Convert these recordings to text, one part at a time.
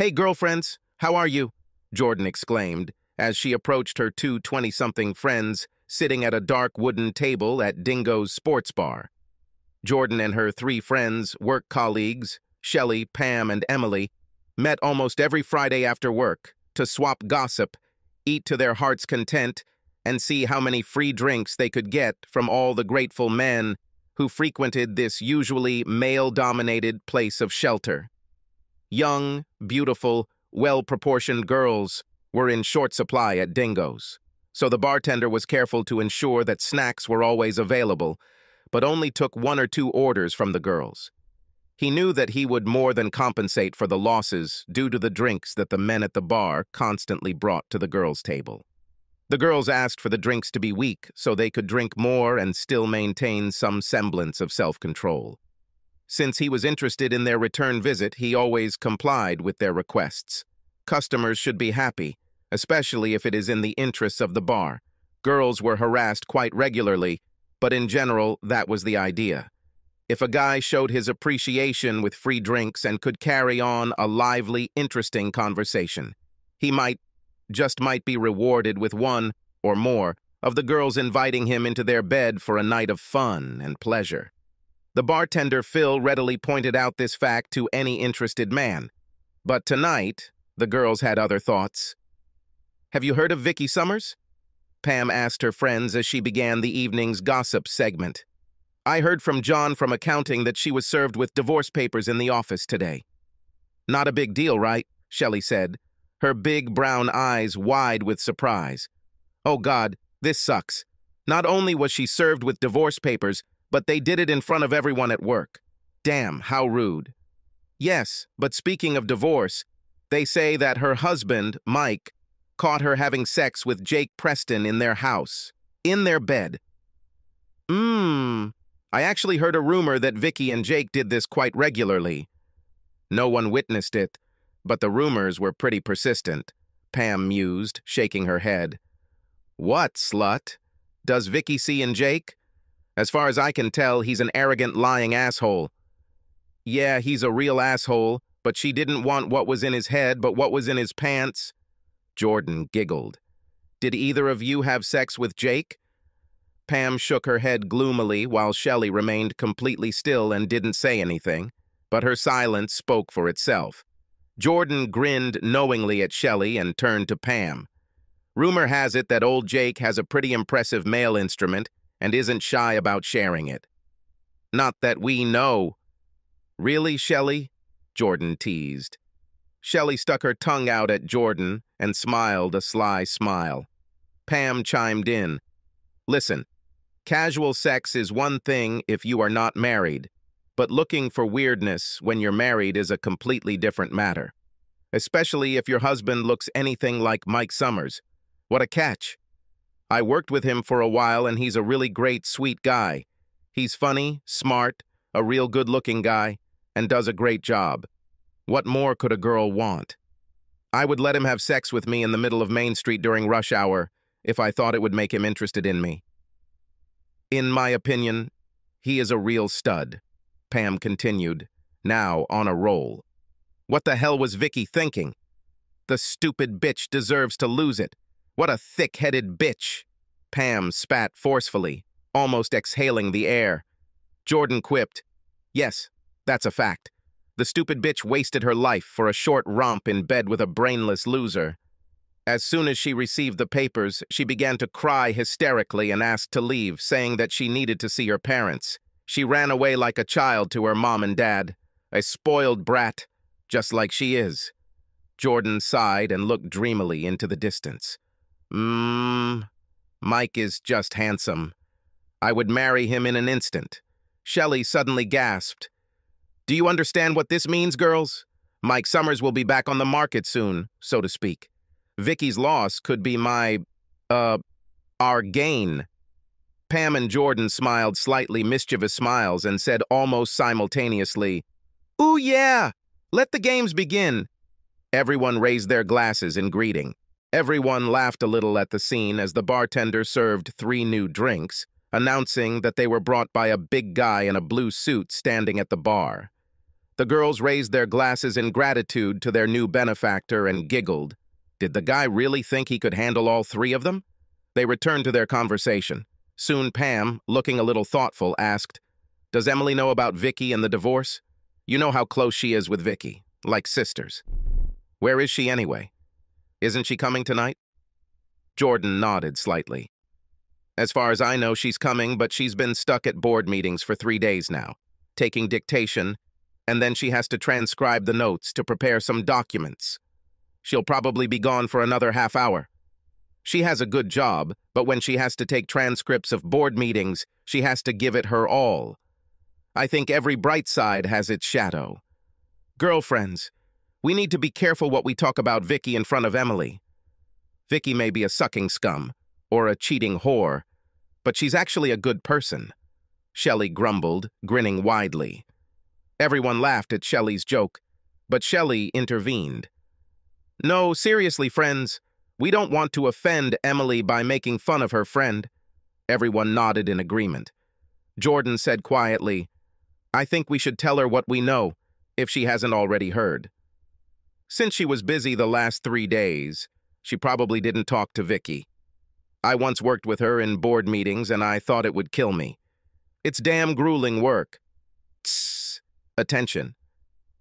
Hey, girlfriends, how are you? Jordan exclaimed as she approached her two 20-something friends sitting at a dark wooden table at Dingo's sports bar. Jordan and her three friends, work colleagues, Shelley, Pam, and Emily, met almost every Friday after work to swap gossip, eat to their heart's content, and see how many free drinks they could get from all the grateful men who frequented this usually male-dominated place of shelter. Young, beautiful, well-proportioned girls were in short supply at Dingo's, so the bartender was careful to ensure that snacks were always available, but only took one or two orders from the girls. He knew that he would more than compensate for the losses due to the drinks that the men at the bar constantly brought to the girls' table. The girls asked for the drinks to be weak so they could drink more and still maintain some semblance of self-control. Since he was interested in their return visit, he always complied with their requests. Customers should be happy, especially if it is in the interests of the bar. Girls were harassed quite regularly, but in general, that was the idea. If a guy showed his appreciation with free drinks and could carry on a lively, interesting conversation, he might, just might be rewarded with one, or more, of the girls inviting him into their bed for a night of fun and pleasure. The bartender Phil readily pointed out this fact to any interested man. But tonight, the girls had other thoughts. Have you heard of Vicky Summers? Pam asked her friends as she began the evening's gossip segment. I heard from John from accounting that she was served with divorce papers in the office today. Not a big deal, right? Shelley said, her big brown eyes wide with surprise. Oh God, this sucks. Not only was she served with divorce papers, but they did it in front of everyone at work. Damn, how rude. Yes, but speaking of divorce, they say that her husband, Mike, caught her having sex with Jake Preston in their house, in their bed. Mmm, I actually heard a rumor that Vicky and Jake did this quite regularly. No one witnessed it, but the rumors were pretty persistent, Pam mused, shaking her head. What, slut? Does Vicky see in Jake? As far as I can tell, he's an arrogant, lying asshole. Yeah, he's a real asshole, but she didn't want what was in his head, but what was in his pants. Jordan giggled. Did either of you have sex with Jake? Pam shook her head gloomily while Shelley remained completely still and didn't say anything, but her silence spoke for itself. Jordan grinned knowingly at Shelley and turned to Pam. Rumor has it that old Jake has a pretty impressive male instrument and isn't shy about sharing it. Not that we know. Really, Shelley? Jordan teased. Shelley stuck her tongue out at Jordan and smiled a sly smile. Pam chimed in. Listen, casual sex is one thing if you are not married, but looking for weirdness when you're married is a completely different matter. Especially if your husband looks anything like Mike Summers. What a catch. I worked with him for a while and he's a really great, sweet guy. He's funny, smart, a real good-looking guy, and does a great job. What more could a girl want? I would let him have sex with me in the middle of Main Street during rush hour if I thought it would make him interested in me. In my opinion, he is a real stud, Pam continued, now on a roll. What the hell was Vicky thinking? The stupid bitch deserves to lose it. What a thick-headed bitch. Pam spat forcefully, almost exhaling the air. Jordan quipped, Yes, that's a fact. The stupid bitch wasted her life for a short romp in bed with a brainless loser. As soon as she received the papers, she began to cry hysterically and asked to leave, saying that she needed to see her parents. She ran away like a child to her mom and dad, a spoiled brat, just like she is. Jordan sighed and looked dreamily into the distance. Mmm, Mike is just handsome. I would marry him in an instant. Shelley suddenly gasped, do you understand what this means, girls? Mike Summers will be back on the market soon, so to speak. Vicky's loss could be my, uh, our gain. Pam and Jordan smiled slightly mischievous smiles and said almost simultaneously, Ooh, yeah! Let the games begin! Everyone raised their glasses in greeting. Everyone laughed a little at the scene as the bartender served three new drinks, announcing that they were brought by a big guy in a blue suit standing at the bar. The girls raised their glasses in gratitude to their new benefactor and giggled. Did the guy really think he could handle all three of them? They returned to their conversation. Soon Pam, looking a little thoughtful, asked, Does Emily know about Vicky and the divorce? You know how close she is with Vicky, like sisters. Where is she anyway? Isn't she coming tonight? Jordan nodded slightly. As far as I know, she's coming, but she's been stuck at board meetings for three days now, taking dictation, and then she has to transcribe the notes to prepare some documents. She'll probably be gone for another half hour. She has a good job, but when she has to take transcripts of board meetings, she has to give it her all. I think every bright side has its shadow. Girlfriends, we need to be careful what we talk about Vicky in front of Emily. Vicky may be a sucking scum, or a cheating whore, but she's actually a good person. Shelley grumbled, grinning widely. Everyone laughed at Shelley's joke, but Shelley intervened. No, seriously, friends, we don't want to offend Emily by making fun of her friend. Everyone nodded in agreement. Jordan said quietly, I think we should tell her what we know, if she hasn't already heard. Since she was busy the last three days, she probably didn't talk to Vicky. I once worked with her in board meetings and I thought it would kill me. It's damn grueling work. Tss. Attention.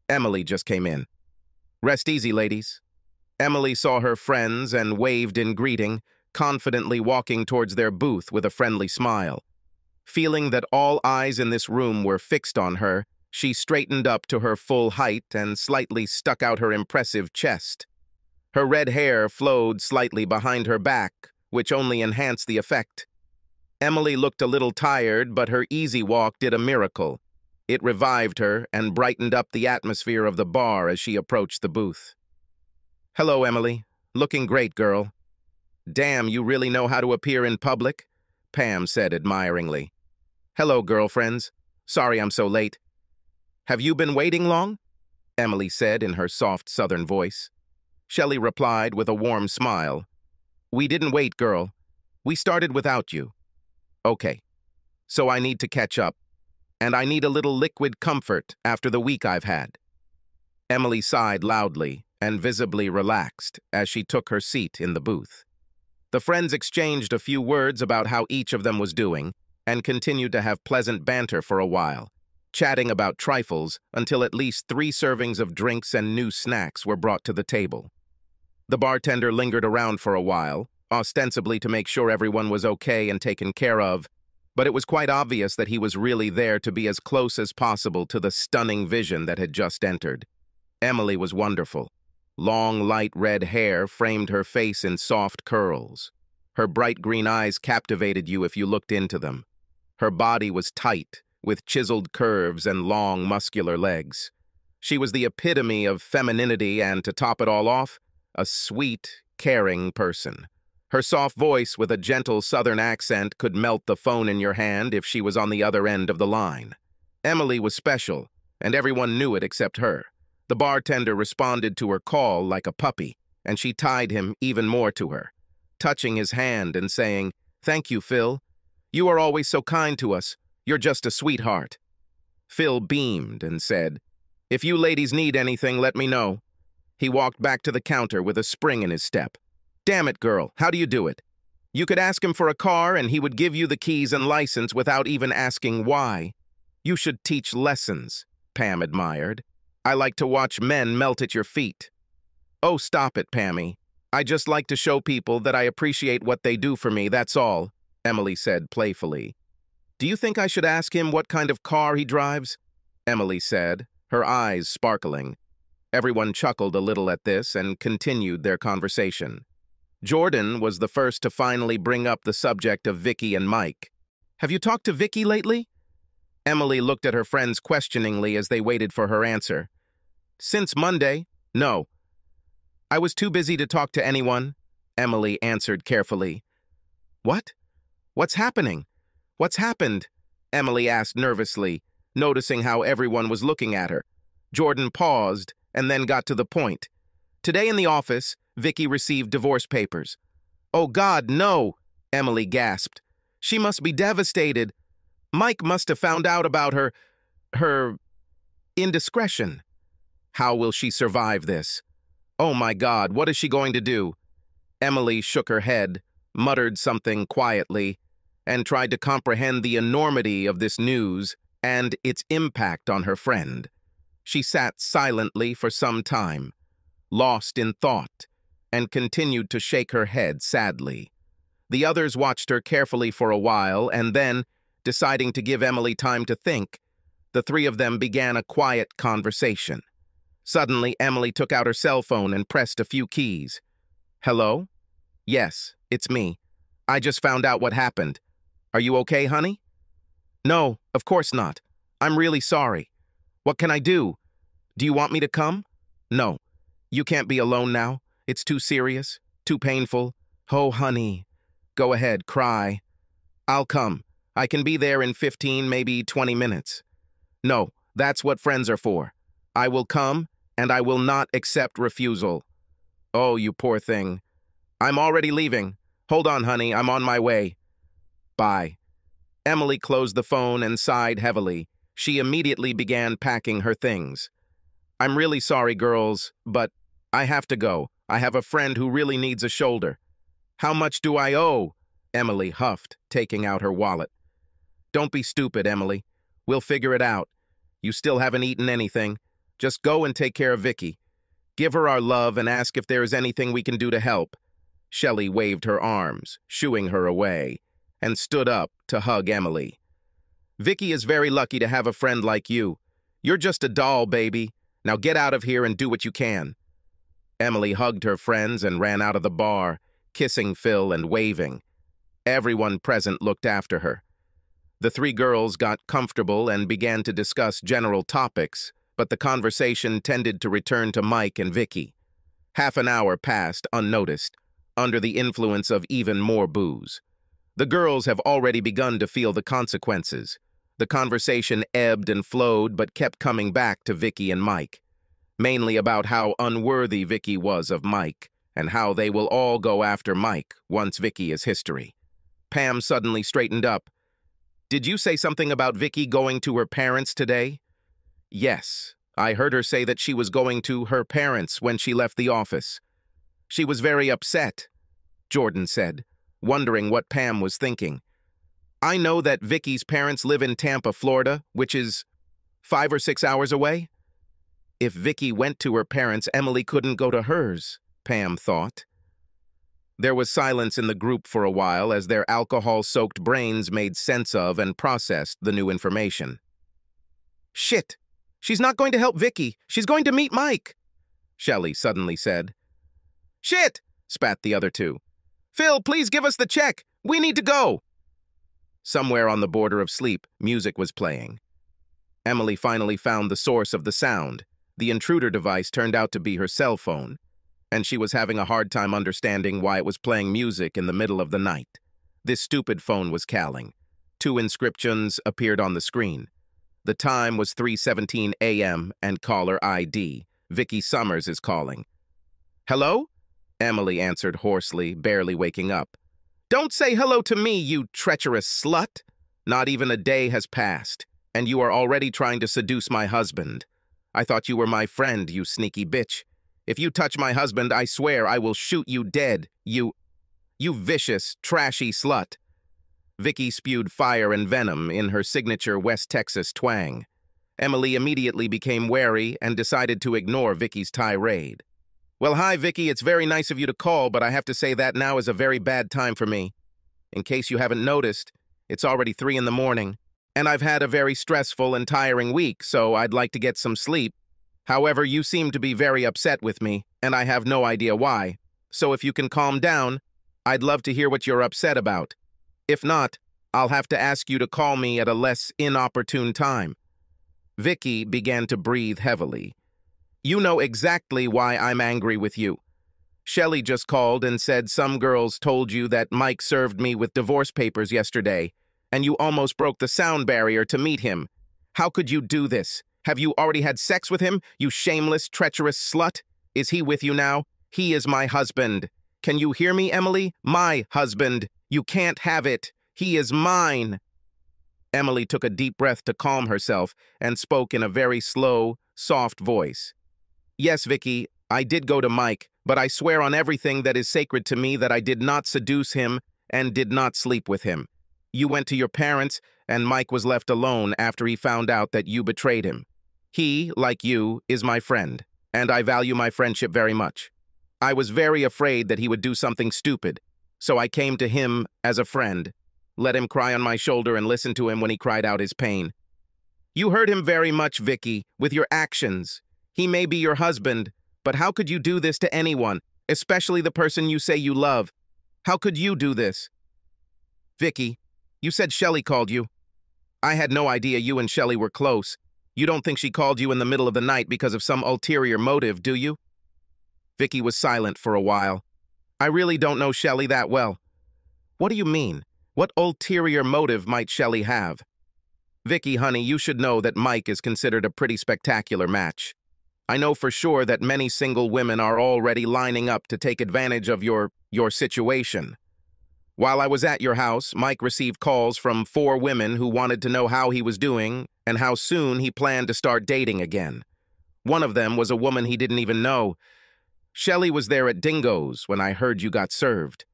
Emily just came in. Rest easy, ladies. Emily saw her friends and waved in greeting, confidently walking towards their booth with a friendly smile. Feeling that all eyes in this room were fixed on her, she straightened up to her full height and slightly stuck out her impressive chest. Her red hair flowed slightly behind her back, which only enhanced the effect. Emily looked a little tired, but her easy walk did a miracle. It revived her and brightened up the atmosphere of the bar as she approached the booth. Hello, Emily. Looking great, girl. Damn, you really know how to appear in public, Pam said admiringly. Hello, girlfriends. Sorry I'm so late. Have you been waiting long? Emily said in her soft southern voice. Shelley replied with a warm smile. We didn't wait, girl. We started without you. Okay. So I need to catch up. And I need a little liquid comfort after the week I've had. Emily sighed loudly and visibly relaxed as she took her seat in the booth. The friends exchanged a few words about how each of them was doing, and continued to have pleasant banter for a while, chatting about trifles until at least three servings of drinks and new snacks were brought to the table. The bartender lingered around for a while, ostensibly to make sure everyone was okay and taken care of, but it was quite obvious that he was really there to be as close as possible to the stunning vision that had just entered. Emily was wonderful. Long, light red hair framed her face in soft curls. Her bright green eyes captivated you if you looked into them. Her body was tight, with chiseled curves and long, muscular legs. She was the epitome of femininity and, to top it all off, a sweet, caring person. Her soft voice with a gentle southern accent could melt the phone in your hand if she was on the other end of the line. Emily was special, and everyone knew it except her. The bartender responded to her call like a puppy, and she tied him even more to her, touching his hand and saying, Thank you, Phil. You are always so kind to us. You're just a sweetheart. Phil beamed and said, If you ladies need anything, let me know. He walked back to the counter with a spring in his step. Damn it, girl, how do you do it? You could ask him for a car and he would give you the keys and license without even asking why. You should teach lessons, Pam admired. I like to watch men melt at your feet. Oh, stop it, Pammy. I just like to show people that I appreciate what they do for me, that's all. Emily said playfully. Do you think I should ask him what kind of car he drives? Emily said, her eyes sparkling. Everyone chuckled a little at this and continued their conversation. Jordan was the first to finally bring up the subject of Vicky and Mike. Have you talked to Vicky lately? Emily looked at her friends questioningly as they waited for her answer. Since Monday, no. I was too busy to talk to anyone, Emily answered carefully. What? What's happening? What's happened? Emily asked nervously, noticing how everyone was looking at her. Jordan paused and then got to the point. Today in the office, Vicky received divorce papers. Oh God, no, Emily gasped. She must be devastated. Mike must have found out about her, her indiscretion. How will she survive this? Oh my God, what is she going to do? Emily shook her head, muttered something quietly, and tried to comprehend the enormity of this news and its impact on her friend. She sat silently for some time, lost in thought, and continued to shake her head sadly. The others watched her carefully for a while, and then, deciding to give Emily time to think, the three of them began a quiet conversation. Suddenly, Emily took out her cell phone and pressed a few keys. Hello? Yes, it's me. I just found out what happened. Are you okay, honey? No, of course not. I'm really sorry. What can I do? Do you want me to come? No. You can't be alone now. It's too serious, too painful. Oh, honey. Go ahead, cry. I'll come. I can be there in 15, maybe 20 minutes. No, that's what friends are for. I will come, and I will not accept refusal. Oh, you poor thing. I'm already leaving. Hold on, honey, I'm on my way. Bye. Emily closed the phone and sighed heavily. She immediately began packing her things. I'm really sorry, girls, but I have to go. I have a friend who really needs a shoulder. How much do I owe? Emily huffed, taking out her wallet. Don't be stupid, Emily. We'll figure it out. You still haven't eaten anything. Just go and take care of Vicky. Give her our love and ask if there is anything we can do to help. Shelley waved her arms, shooing her away, and stood up to hug Emily. Vicky is very lucky to have a friend like you. You're just a doll, baby. Now get out of here and do what you can. Emily hugged her friends and ran out of the bar, kissing Phil and waving. Everyone present looked after her. The three girls got comfortable and began to discuss general topics, but the conversation tended to return to Mike and Vicky. Half an hour passed unnoticed, under the influence of even more booze. The girls have already begun to feel the consequences. The conversation ebbed and flowed but kept coming back to Vicky and Mike, mainly about how unworthy Vicky was of Mike and how they will all go after Mike once Vicky is history. Pam suddenly straightened up. Did you say something about Vicky going to her parents today? Yes, I heard her say that she was going to her parents when she left the office. She was very upset, Jordan said, wondering what Pam was thinking. I know that Vicky's parents live in Tampa, Florida, which is five or six hours away. If Vicky went to her parents, Emily couldn't go to hers, Pam thought. There was silence in the group for a while as their alcohol-soaked brains made sense of and processed the new information. Shit! She's not going to help Vicky. She's going to meet Mike, Shelley suddenly said. Shit! spat the other two. Phil, please give us the check. We need to go. Somewhere on the border of sleep, music was playing. Emily finally found the source of the sound. The intruder device turned out to be her cell phone, and she was having a hard time understanding why it was playing music in the middle of the night. This stupid phone was calling. Two inscriptions appeared on the screen. The time was 3.17 a.m. and caller ID. Vicky Summers is calling. Hello? Emily answered hoarsely, barely waking up. Don't say hello to me, you treacherous slut. Not even a day has passed, and you are already trying to seduce my husband. I thought you were my friend, you sneaky bitch. If you touch my husband, I swear I will shoot you dead, you... You vicious, trashy slut. Vicky spewed fire and venom in her signature West Texas twang. Emily immediately became wary and decided to ignore Vicky's tirade. Well, hi, Vicky. It's very nice of you to call, but I have to say that now is a very bad time for me. In case you haven't noticed, it's already 3 in the morning, and I've had a very stressful and tiring week, so I'd like to get some sleep. However, you seem to be very upset with me, and I have no idea why. So if you can calm down, I'd love to hear what you're upset about. If not, I'll have to ask you to call me at a less inopportune time. Vicky began to breathe heavily. You know exactly why I'm angry with you. Shelley just called and said some girls told you that Mike served me with divorce papers yesterday, and you almost broke the sound barrier to meet him. How could you do this? Have you already had sex with him, you shameless, treacherous slut? Is he with you now? He is my husband. Can you hear me, Emily? My husband. You can't have it. He is mine. Emily took a deep breath to calm herself and spoke in a very slow, soft voice. Yes, Vicky, I did go to Mike, but I swear on everything that is sacred to me that I did not seduce him and did not sleep with him. You went to your parents, and Mike was left alone after he found out that you betrayed him. He, like you, is my friend, and I value my friendship very much. I was very afraid that he would do something stupid, so I came to him as a friend, let him cry on my shoulder and listen to him when he cried out his pain. You hurt him very much, Vicky, with your actions. He may be your husband, but how could you do this to anyone, especially the person you say you love? How could you do this? Vicky, you said Shelley called you. I had no idea you and Shelley were close. You don't think she called you in the middle of the night because of some ulterior motive, do you? Vicky was silent for a while. I really don't know Shelley that well. What do you mean? What ulterior motive might Shelley have? Vicky, honey, you should know that Mike is considered a pretty spectacular match. I know for sure that many single women are already lining up to take advantage of your, your situation. While I was at your house, Mike received calls from four women who wanted to know how he was doing and how soon he planned to start dating again. One of them was a woman he didn't even know. Shelley was there at Dingo's when I heard you got served.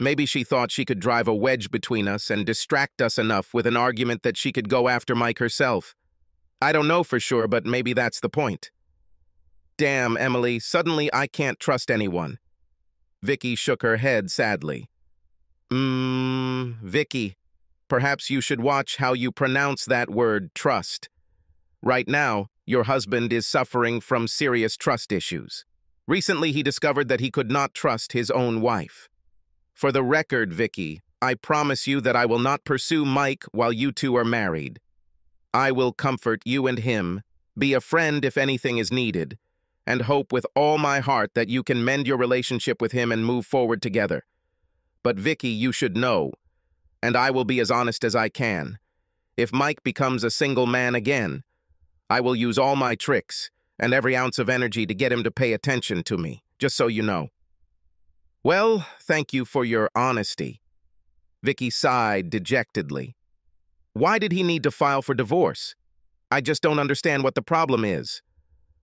Maybe she thought she could drive a wedge between us and distract us enough with an argument that she could go after Mike herself. I don't know for sure, but maybe that's the point. Damn, Emily, suddenly I can't trust anyone. Vicky shook her head sadly. Mmm, Vicky, perhaps you should watch how you pronounce that word, trust. Right now, your husband is suffering from serious trust issues. Recently, he discovered that he could not trust his own wife. For the record, Vicky, I promise you that I will not pursue Mike while you two are married. I will comfort you and him, be a friend if anything is needed, and hope with all my heart that you can mend your relationship with him and move forward together. But Vicky, you should know, and I will be as honest as I can. If Mike becomes a single man again, I will use all my tricks and every ounce of energy to get him to pay attention to me, just so you know. Well, thank you for your honesty. Vicky sighed dejectedly. Why did he need to file for divorce? I just don't understand what the problem is.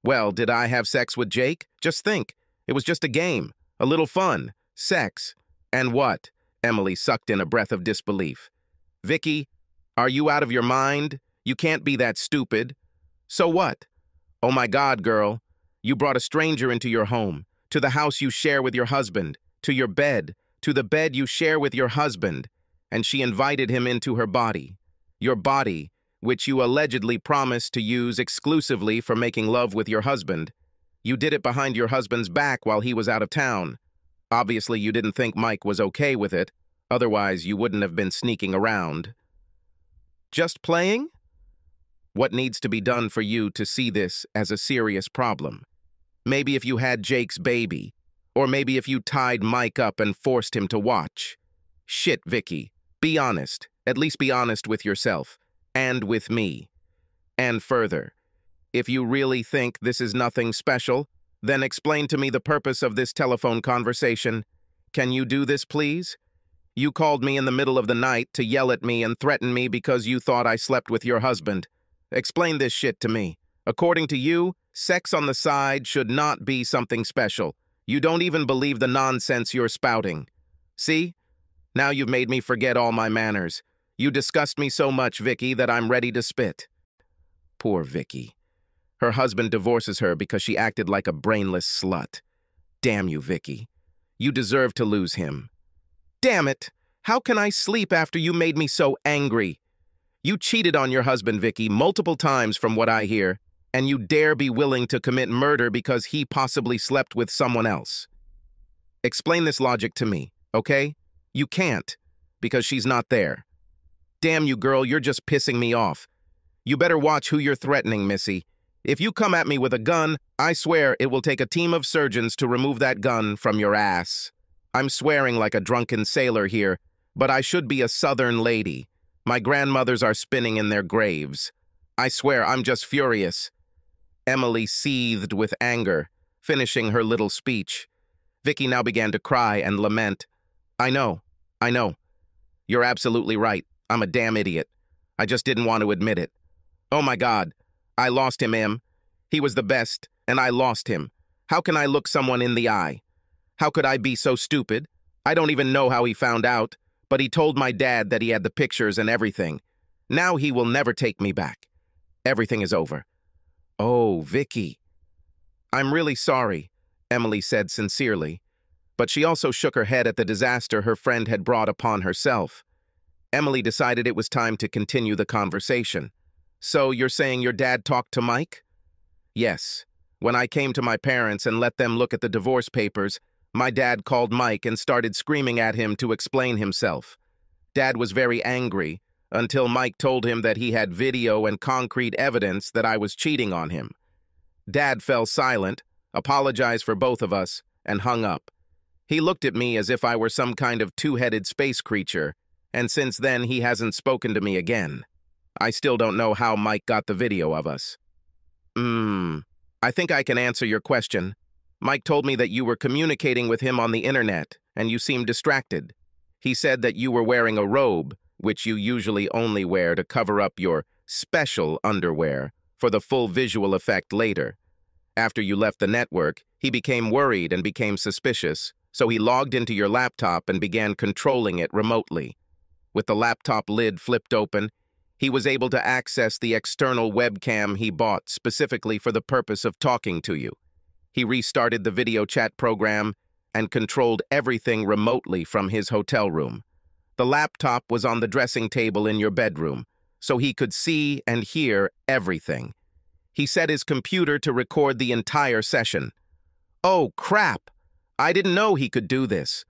Well, did I have sex with Jake? Just think. It was just a game. A little fun. Sex. And what? Emily sucked in a breath of disbelief. Vicky, are you out of your mind? You can't be that stupid. So what? Oh my God, girl. You brought a stranger into your home, to the house you share with your husband to your bed, to the bed you share with your husband, and she invited him into her body. Your body, which you allegedly promised to use exclusively for making love with your husband. You did it behind your husband's back while he was out of town. Obviously, you didn't think Mike was okay with it, otherwise you wouldn't have been sneaking around. Just playing? What needs to be done for you to see this as a serious problem? Maybe if you had Jake's baby, or maybe if you tied Mike up and forced him to watch. Shit, Vicky. Be honest. At least be honest with yourself. And with me. And further, if you really think this is nothing special, then explain to me the purpose of this telephone conversation. Can you do this, please? You called me in the middle of the night to yell at me and threaten me because you thought I slept with your husband. Explain this shit to me. According to you, sex on the side should not be something special. You don't even believe the nonsense you're spouting. See? Now you've made me forget all my manners. You disgust me so much, Vicky, that I'm ready to spit. Poor Vicky. Her husband divorces her because she acted like a brainless slut. Damn you, Vicky. You deserve to lose him. Damn it! How can I sleep after you made me so angry? You cheated on your husband, Vicky, multiple times from what I hear and you dare be willing to commit murder because he possibly slept with someone else. Explain this logic to me, okay? You can't, because she's not there. Damn you, girl, you're just pissing me off. You better watch who you're threatening, Missy. If you come at me with a gun, I swear it will take a team of surgeons to remove that gun from your ass. I'm swearing like a drunken sailor here, but I should be a southern lady. My grandmothers are spinning in their graves. I swear I'm just furious. Emily seethed with anger, finishing her little speech. Vicky now began to cry and lament. I know, I know. You're absolutely right. I'm a damn idiot. I just didn't want to admit it. Oh my God. I lost him, Em. He was the best, and I lost him. How can I look someone in the eye? How could I be so stupid? I don't even know how he found out, but he told my dad that he had the pictures and everything. Now he will never take me back. Everything is over. Oh, Vicky. I'm really sorry, Emily said sincerely, but she also shook her head at the disaster her friend had brought upon herself. Emily decided it was time to continue the conversation. So you're saying your dad talked to Mike? Yes. When I came to my parents and let them look at the divorce papers, my dad called Mike and started screaming at him to explain himself. Dad was very angry until Mike told him that he had video and concrete evidence that I was cheating on him. Dad fell silent, apologized for both of us, and hung up. He looked at me as if I were some kind of two-headed space creature, and since then he hasn't spoken to me again. I still don't know how Mike got the video of us. Hmm, I think I can answer your question. Mike told me that you were communicating with him on the internet, and you seemed distracted. He said that you were wearing a robe, which you usually only wear to cover up your special underwear for the full visual effect later. After you left the network, he became worried and became suspicious, so he logged into your laptop and began controlling it remotely. With the laptop lid flipped open, he was able to access the external webcam he bought specifically for the purpose of talking to you. He restarted the video chat program and controlled everything remotely from his hotel room. The laptop was on the dressing table in your bedroom, so he could see and hear everything. He set his computer to record the entire session. Oh, crap! I didn't know he could do this.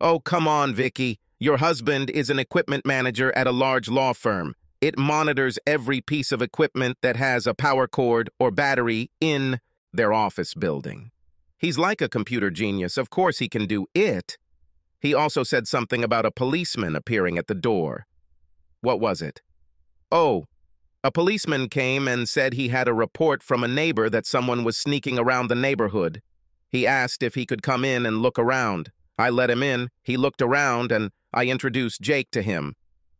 Oh, come on, Vicky. Your husband is an equipment manager at a large law firm. It monitors every piece of equipment that has a power cord or battery in their office building. He's like a computer genius. Of course he can do it, he also said something about a policeman appearing at the door. What was it? Oh, a policeman came and said he had a report from a neighbor that someone was sneaking around the neighborhood. He asked if he could come in and look around. I let him in, he looked around, and I introduced Jake to him.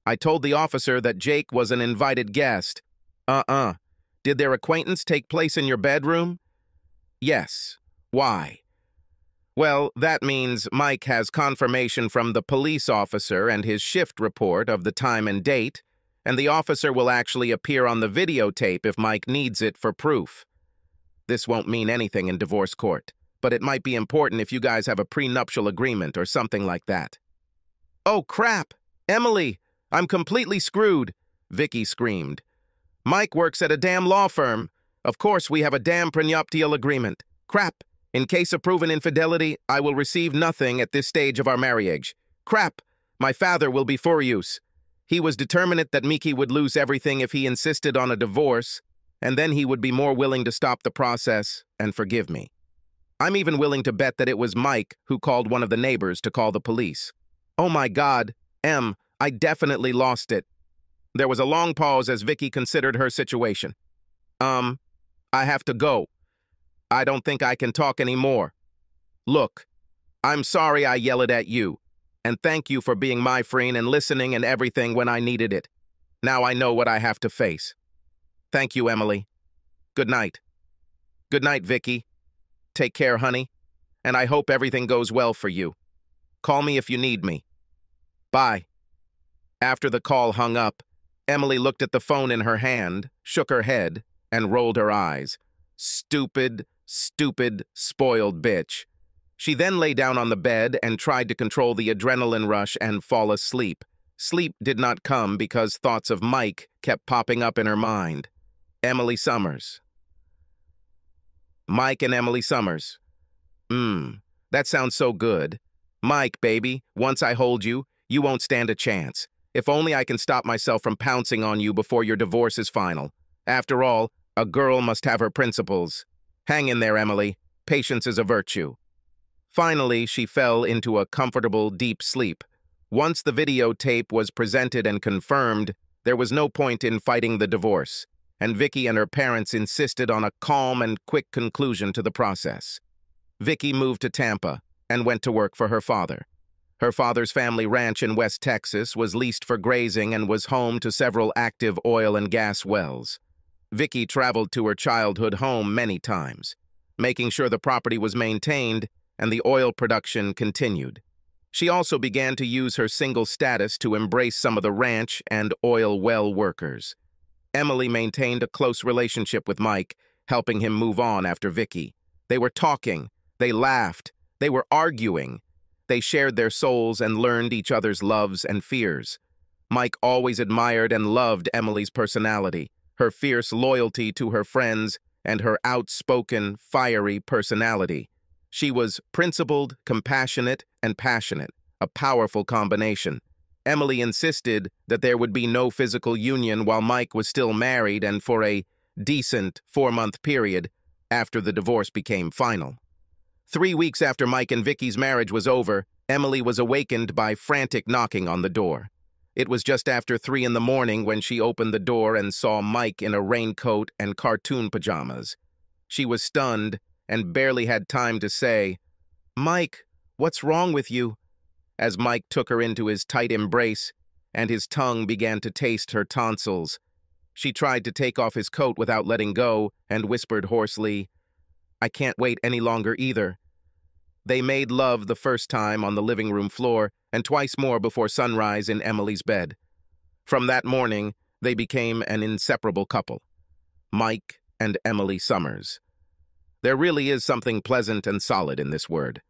I told the officer that Jake was an invited guest. Uh-uh. Did their acquaintance take place in your bedroom? Yes. Why? Well, that means Mike has confirmation from the police officer and his shift report of the time and date, and the officer will actually appear on the videotape if Mike needs it for proof. This won't mean anything in divorce court, but it might be important if you guys have a prenuptial agreement or something like that. Oh, crap! Emily! I'm completely screwed! Vicky screamed. Mike works at a damn law firm. Of course we have a damn prenuptial agreement. Crap! In case of proven infidelity, I will receive nothing at this stage of our marriage. Crap! My father will be furious. He was determined that Miki would lose everything if he insisted on a divorce, and then he would be more willing to stop the process and forgive me. I'm even willing to bet that it was Mike who called one of the neighbors to call the police. Oh my God, Em, I definitely lost it. There was a long pause as Vicky considered her situation. Um, I have to go. I don't think I can talk anymore. Look, I'm sorry I yelled at you, and thank you for being my friend and listening and everything when I needed it. Now I know what I have to face. Thank you, Emily. Good night. Good night, Vicky. Take care, honey, and I hope everything goes well for you. Call me if you need me. Bye. After the call hung up, Emily looked at the phone in her hand, shook her head, and rolled her eyes. Stupid, Stupid, spoiled bitch. She then lay down on the bed and tried to control the adrenaline rush and fall asleep. Sleep did not come because thoughts of Mike kept popping up in her mind. Emily Summers. Mike and Emily Summers. Mmm, that sounds so good. Mike, baby, once I hold you, you won't stand a chance. If only I can stop myself from pouncing on you before your divorce is final. After all, a girl must have her principles. Hang in there, Emily. Patience is a virtue. Finally, she fell into a comfortable, deep sleep. Once the videotape was presented and confirmed, there was no point in fighting the divorce, and Vicky and her parents insisted on a calm and quick conclusion to the process. Vicky moved to Tampa and went to work for her father. Her father's family ranch in West Texas was leased for grazing and was home to several active oil and gas wells. Vicky traveled to her childhood home many times, making sure the property was maintained and the oil production continued. She also began to use her single status to embrace some of the ranch and oil well workers. Emily maintained a close relationship with Mike, helping him move on after Vicky. They were talking, they laughed, they were arguing. They shared their souls and learned each other's loves and fears. Mike always admired and loved Emily's personality, her fierce loyalty to her friends, and her outspoken, fiery personality. She was principled, compassionate, and passionate, a powerful combination. Emily insisted that there would be no physical union while Mike was still married and for a decent four-month period after the divorce became final. Three weeks after Mike and Vicky's marriage was over, Emily was awakened by frantic knocking on the door. It was just after three in the morning when she opened the door and saw Mike in a raincoat and cartoon pajamas. She was stunned and barely had time to say, Mike, what's wrong with you? As Mike took her into his tight embrace and his tongue began to taste her tonsils. She tried to take off his coat without letting go and whispered hoarsely, I can't wait any longer either. They made love the first time on the living room floor and twice more before sunrise in Emily's bed. From that morning, they became an inseparable couple. Mike and Emily Summers. There really is something pleasant and solid in this word.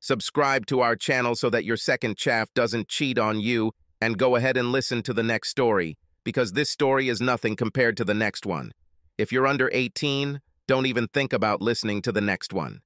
Subscribe to our channel so that your second chaff doesn't cheat on you and go ahead and listen to the next story, because this story is nothing compared to the next one. If you're under 18, don't even think about listening to the next one.